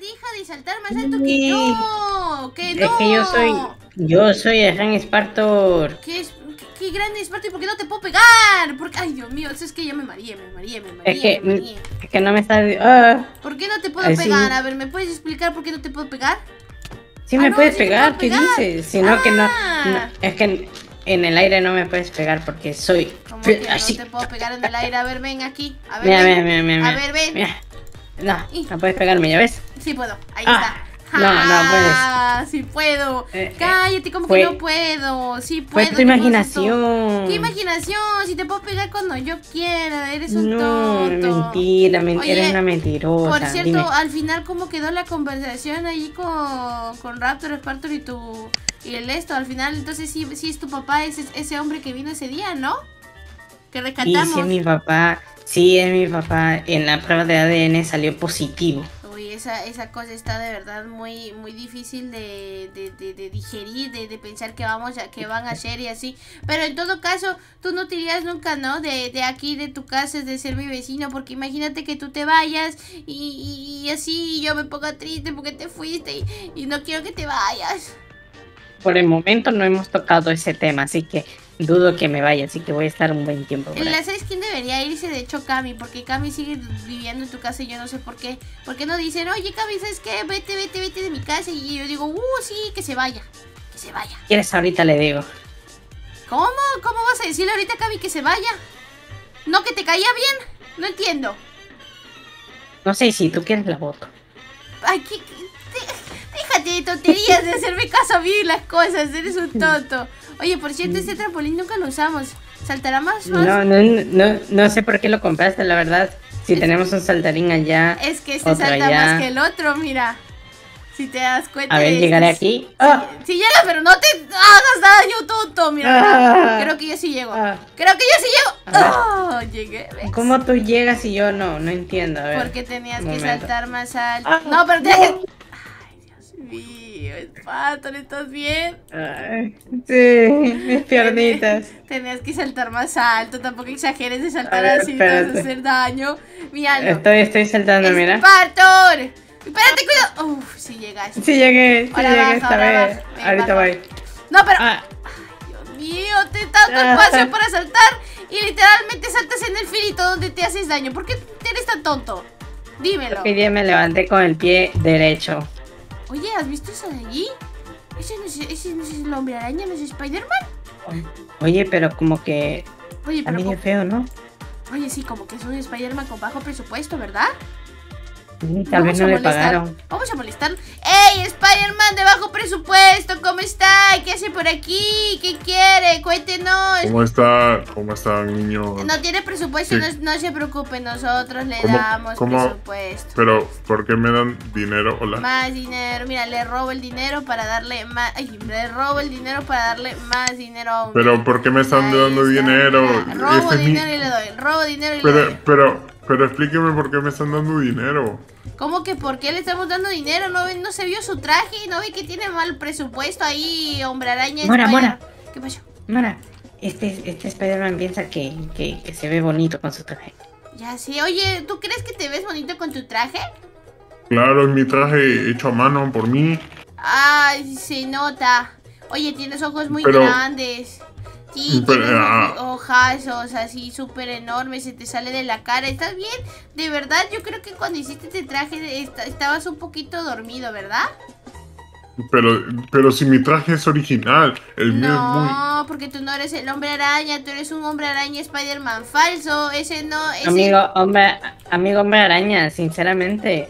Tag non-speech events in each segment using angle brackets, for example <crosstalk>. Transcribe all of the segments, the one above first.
deja de saltar más alto que yo. Que no. Es que yo soy. Yo soy el gran Spartor. ¿Qué es? ¿Qué, qué parte? ¿Por qué no te puedo pegar? Porque, ay, Dios mío, es que ya me mareé, me mareé, me mareé, Es que. me mareé. Es que no me está. Ah, ¿Por qué no te puedo pegar? A ver, ¿me puedes explicar por qué no te puedo pegar? sí Ah, me no, puedes sí pegar, ¿qué pegar. dices? Sino que no, Ah. no- Es que en, el aire no me puedes pegar porque soy. ¿Cómo que así. no te puedo pegar en el aire? A ver, ven aquí. A ver, Mira, ven. mira, mira. A ver, ven. No, no puedes pegarme, ¿ya ves? Sí puedo, ahí Ah, está. no, no puedes. Ah, sí puedo. Eh, eh, Cállate, como que no puedo. Sí puedo. Fue tu ¿qué imaginación. ¿Qué imaginación? Si te puedo pegar cuando yo quiera, eres un No, tonto. mentira, men- Oye, eres una mentirosa. Por cierto, dime. al final, ¿cómo quedó la conversación allí con, con Raptor, Spartor y tu. y el esto? Al final, entonces sí, sí es tu papá, ese, ese hombre que vino ese día, ¿no? Que Sí, rescatamos. sí, es mi papá. Sí, es mi papá. En la prueba de ADN salió positivo. Esa, esa cosa está de verdad muy, muy difícil de, de, de- digerir, de, pensar que vamos a, que van a hacer y así. Pero en todo caso, tú no te irías nunca, ¿no? De, de aquí, de tu casa, de ser mi vecino, porque imagínate que tú te vayas y, y así yo me ponga triste porque te fuiste y, y no quiero que te vayas. Por el momento no hemos tocado ese tema, así que dudo que me vaya, así que voy a estar un buen tiempo ahí. ¿La sabes quién debería irse? De hecho, Cami, porque Cami sigue viviendo en tu casa y yo no sé por qué. ¿Por qué no dicen, oye, Cami, ¿sabes qué? Vete, vete, vete de mi casa. Y yo digo, uh, sí, que se vaya, que se vaya. ¿Quieres ahorita le digo? ¿Cómo? ¿Cómo vas a decirle ahorita a Cami que se vaya? ¿No que te caía bien? No entiendo. No sé si tú quieres la voto. Ay, ¿qué, qué- de- déjate de tonterías de hacerme caso a mí las cosas. Eres un <laughs> tonto. Oye, por cierto, este trampolín nunca lo usamos. ¿Saltará más? más? No, no, no, no sé por qué lo compraste, la verdad. Si tenemos un saltarín allá. Es que este salta allá. más que el otro, mira. Si te das cuenta. A ver, llegaré aquí. ¡Ah! Sí, sí llega, pero no te hagas daño, tonto. Mira, Ah. creo que yo sí llego. Ah. Creo que yo sí llego. Ah, llegué. ¿ves? ¿Cómo tú llegas y yo no? No entiendo. A ver. Porque tenías que saltar más alto. Ah, no, pero tenías no. que. Mío, Spator, ¿estás bien? Ay, sí, mis <laughs> piernitas. Tenías que saltar más alto. Tampoco exageres de saltar ver, así, te vas a hacer daño. Míralo. Estoy, estoy saltando, mira. ¡Spator! Espérate, cuidado. Uf, sí llegaste. Sí llegué, sí Ahora llegué baja, esta vez. Ven, Ahorita baja. voy. No, pero. Ah, Dios mío, te tanto Ah. espacio para saltar y literalmente saltas en el filito donde te haces daño. ¿Por qué eres tan tonto? Dímelo. día me levanté con el pie derecho. Oye, ¿has visto eso de allí? ¿Ese no es, ese no es el hombre araña, no es Spider-Man? Oye, pero como que Oye, pero. también co- es feo, ¿no? Oye, sí, como que es un Spider-Man con bajo presupuesto, ¿verdad? Sí, Tal vez Vamos no a le molestar. pagaron. Vamos a molestar. ¡Ey, Spider-Man de bajo presupuesto! ¿Cómo está? ¿Qué hace por aquí? ¿Qué quiere? Cuéntenos. ¿Cómo está? ¿Cómo están, niños? No tiene presupuesto, no, no se preocupe, nosotros le ¿Cómo- damos cómo- presupuesto. Pero, ¿por qué me dan dinero? Hola. Más dinero, mira, le robo el dinero para darle más. Ay, le robo el dinero para darle más dinero aún. Pero, ¿por qué me están Ahí dando está, dinero? mira, robo Este es mi- dinero y le doy, robo dinero y le Pero, doy. pero, pero explíqueme por qué me están dando dinero. ¿Cómo que por qué le estamos dando dinero? ¿No, no se vio su traje? ¿No ve que tiene mal presupuesto ahí, hombre araña? Mora, Mora. ¿Qué pasó? Mara, este, este Spider-Man piensa que, que, que se ve bonito con su traje. Ya sé, oye, ¿tú crees que te ves bonito con tu traje? Claro, es mi traje hecho a mano por mí. Ay, se nota. Oye, tienes ojos muy Pero- grandes. Sí, Pero, tienes ah. ojazos así súper enormes, se te sale de la cara. ¿Estás bien? De verdad, yo creo que cuando hiciste este traje esta- estabas un poquito dormido, ¿verdad? Pero, pero si mi traje es original, el mío es muy... No, porque tú no eres el hombre araña, tú eres un hombre araña Spider-Man falso. Ese no, ese... Amigo, hombre, amigo hombre araña, sinceramente,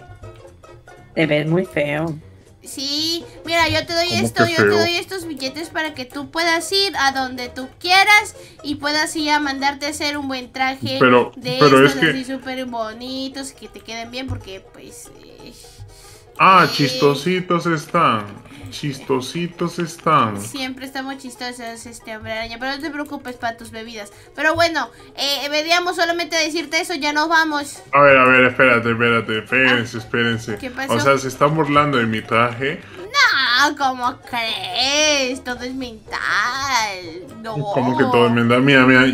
te ves muy feo. Sí, mira, yo te doy ¿Cómo esto, que yo te doy estos billetes para que tú puedas ir a donde tú quieras y puedas ir a mandarte a hacer un buen traje Pero- de pero estos es que- así súper bonitos que te queden bien porque pues eh, Ah, chistositos están. Chistositos están. siempre estamos chistosos este hombre araña, pero no te preocupes para tus bebidas. Pero bueno, eh, veníamos solamente a decirte eso, ya nos vamos. A ver, a ver, espérate, espérate, espérense, espérense. ¿Qué pasó? O sea, se están burlando de mi traje. No, ¿cómo crees? Todo es mental. No. Como que todo me da, mira, mira.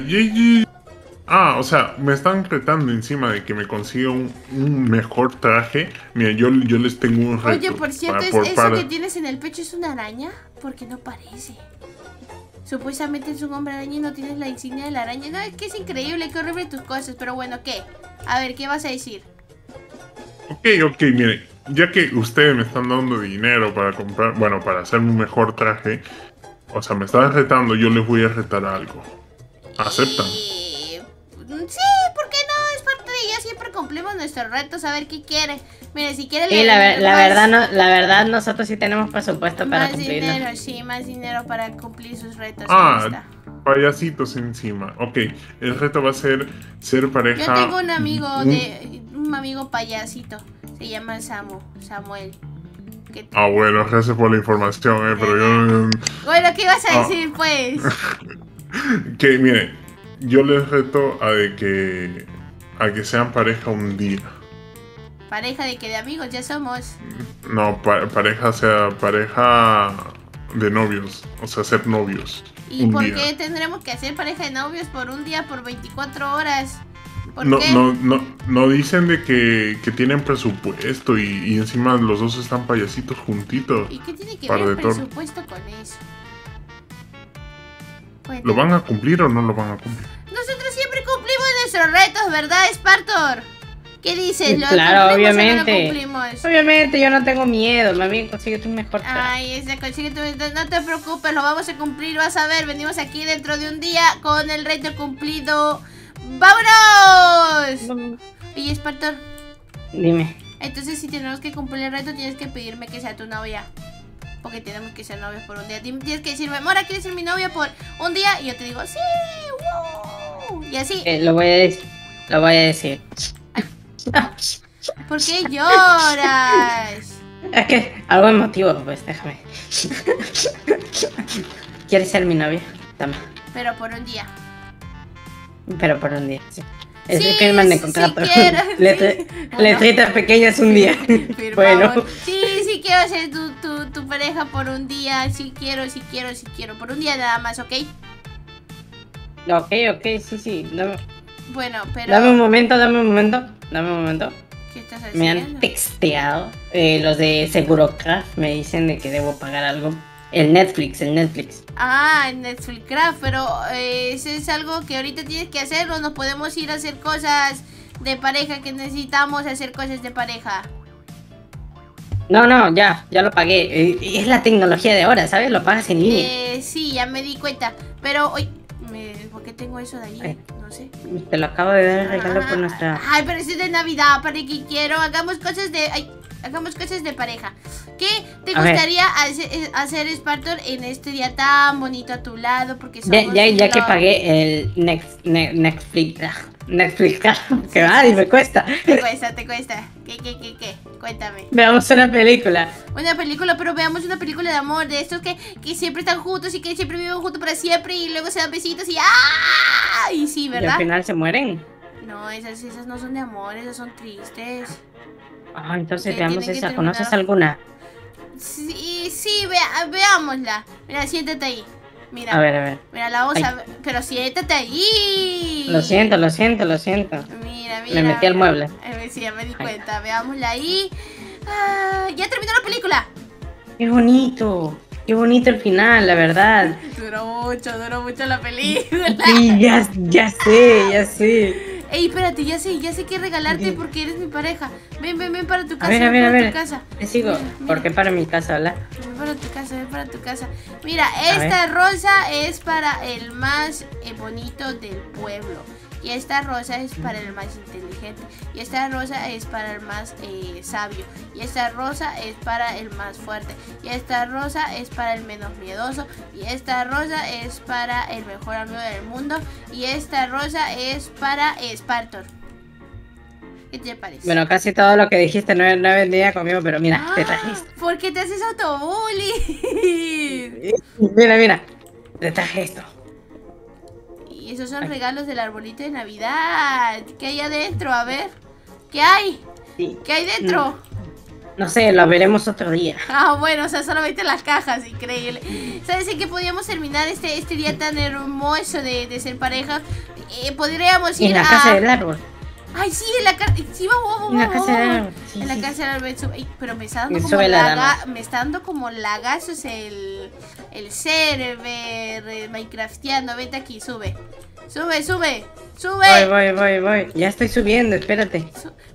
Ah, o sea, me están retando encima de que me consiga un, un mejor traje. Mira, yo, yo les tengo un reto. Oye, por cierto, para- ¿es- por- ¿eso para- que tienes en el pecho es una araña? Porque no parece. Supuestamente es un hombre araña y no tienes la insignia de la araña. No, es que es increíble, qué horrible tus cosas. Pero bueno, ¿qué? A ver, ¿qué vas a decir? Ok, ok, mire, ya que ustedes me están dando dinero para comprar, bueno, para hacerme un mejor traje, o sea, me están retando, yo les voy a retar algo. ¿Aceptan? Eh, sí, ¿por qué no? Es parte de ella, siempre cumplimos nuestros retos, a ver qué quiere. Mire, si quiere... Sí, la, ver- la más- verdad no, la verdad nosotros sí tenemos presupuesto para Más cumplirlo. dinero, sí, más dinero para cumplir sus retos. Ah, payasitos encima. Ok, el reto va a ser ser pareja. Yo tengo un amigo un- de un amigo payasito, se llama Samu, Samuel. Ah, bueno, gracias por la información, eh, pero yo... Bueno, ¿qué ibas a Ah. decir pues? <laughs> Que, mire, yo les reto a de que... A que sean pareja un día. Pareja de que de amigos ya somos. No, pa- pareja sea pareja de novios. O sea, ser novios. ¿Y por día. qué tendremos que hacer pareja de novios por un día, por 24 horas? ¿Por No, qué? no, no, no dicen de que, que tienen presupuesto y, y encima los dos están payasitos juntitos. ¿Y qué tiene que ver el presupuesto con eso? ¿Lo van a cumplir o no lo van a cumplir? Nosotros siempre cumplimos nuestros retos, ¿verdad, Spartor? ¿Qué dices? ¿Lo Claro, cumplimos o no obviamente. lo cumplimos? Obviamente yo no tengo miedo, más bien consíguete un mejor traje. Ay, ese consigue tu- no te preocupes, lo vamos a cumplir, vas a ver, venimos aquí dentro de un día con el reto cumplido. ¡Vámonos! Oye, Spartor, Dime. entonces si tenemos que cumplir el reto tienes que pedirme que sea tu novia. Porque tenemos que ser novios por un día. Tienes que decirme, Mora, ¿quieres ser mi novia por un día? Y yo te digo, sí, wow. Y así, Eh, lo voy a decir. Lo voy a decir. <laughs> ¿por qué lloras? Es que algo emotivo, pues déjame. <laughs> ¿Quieres ser mi novia? Toma. Pero por un día. Pero por un día, sí. Es Sí, el firman de contrato. Letra- sí. <laughs> Letritas pequeñas un día. Firmamos. bueno. Sí, quiero ser tu, tu, tu pareja por un día. Sí quiero, sí quiero, sí quiero. Por un día nada más, ¿ok? Ok, ok, sí, sí. Dame, Bueno, pero... dame un momento, dame un momento. Dame un momento. ¿Qué estás Me haciendo? han texteado. eh, los de Segurocraft me dicen de que debo pagar algo. El Netflix, el Netflix. Ah, en Netflix Craft, pero eh, ese es algo que ahorita tienes que hacerlo. Nos podemos ir a hacer cosas de pareja que necesitamos hacer cosas de pareja. No, no, ya, ya lo pagué. Eh, es la tecnología de ahora, ¿sabes? Lo pagas en línea. Eh, sí, ya me di cuenta. Pero hoy, me, ¿por qué tengo eso de ahí? No sé. Te lo acabo de dar de regalo por Ah, nuestra. Ay, pero es de Navidad, para que quiero. Hagamos cosas de. ay, hagamos cosas de pareja. ¿Qué te A gustaría hacer, eh, hacer Spartor en este día tan bonito a tu lado? Porque Ya, somos ya, ya que los- pagué el Next, Ne- Netflix. ah, Netflix, <laughs> que va y me cuesta. Te cuesta, te cuesta. ¿Qué, qué, qué, qué? Cuéntame. Veamos una película. Una película, pero veamos una película de amor, de estos que, que siempre están juntos y que siempre viven juntos para siempre y luego se dan besitos y ¡ah! Y sí, Y al ¿verdad? final se mueren. No, esas, esas no son de amor, esas son tristes. Ah, entonces veamos esa. ¿Conoces alguna? Sí, sí, vea- veámosla. Mira, siéntate ahí. Mira, A ver, a ver. mira, la vamos a ver. Pero siéntate ahí. Lo siento, lo siento, lo siento. Mira, mira. Me metí al mueble. Sí, ya me di cuenta. Veámosla ahí. Ah, ya terminó la película. Qué bonito. Qué bonito el final, la verdad. <laughs> Duró mucho, duró mucho la película. Sí, ya, ya sé, ya sé. Ey, espérate, ya sé, ya sé qué regalarte porque eres mi pareja. Ven, ven, ven para tu A casa. ver, a ven ver, a ver. tu casa. Te sigo. Mira, mira. ¿Por qué para mi casa, hola? Ven para tu casa, ven para tu casa. Mira, esta rosa es para el más eh, bonito del pueblo. Y esta rosa es para el más inteligente. Y esta rosa es para el más eh, sabio. Y esta rosa es para el más fuerte. Y esta rosa es para el menos miedoso. Y esta rosa es para el mejor amigo del mundo. Y esta rosa es para Spartor. ¿Qué te parece? Bueno, casi todo lo que dijiste no, no vendría conmigo, pero mira, te traje esto. Ah, ¿Por qué te haces autobullying? Mira, mira. Te traje esto. Y esos son Ay. regalos del arbolito de Navidad. ¿Qué hay adentro? A ver. ¿Qué hay? Sí. ¿Qué hay dentro? No sé, lo veremos otro día. <laughs> Ah, bueno, o sea, solamente las cajas, increíble. ¿Sabes en qué podríamos terminar este, este día tan hermoso de, de ser pareja? Eh, podríamos ir En la a... casa del árbol. Ay, sí, en la casa... Sí, vamos, vamos, En la casa árbol. Sí, en la casa sube- Ay, pero me está dando Me como laga... Me está dando como lagazos el... El server eh, Minecraftiano. Vente aquí, sube. Sube, sube. Sube. Voy, voy, voy, voy. Ya estoy subiendo, espérate.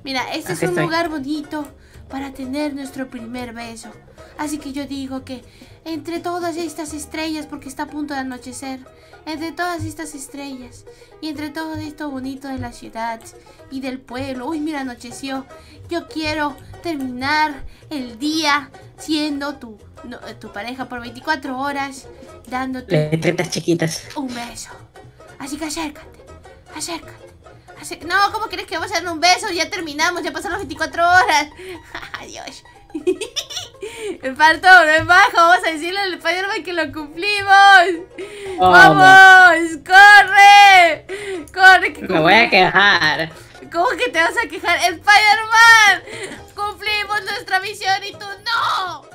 Mira, este es un estoy. lugar bonito para tener nuestro primer beso. Así que yo digo que entre todas estas estrellas, porque está a punto de anochecer, entre todas estas estrellas y entre todo esto bonito de la ciudad y del pueblo, uy, mira, anocheció, yo quiero terminar el día siendo tu, no, tu pareja por 24 horas, dándote Letretas chiquitas. un beso. Así que acércate, acércate. acé- No, ¿cómo crees que vamos a dar un beso? Ya terminamos, ya pasaron las 24 horas. <laughs> Adiós. <laughs> El partón, el bajo, vamos a decirle al Spider-Man que lo cumplimos. Oh, ¡Vamos! ¡Corre! ¡Corre! Que Me voy a quejar. ¿Cómo que te vas a quejar? ¡Spider-Man! Cumplimos nuestra misión y tú no.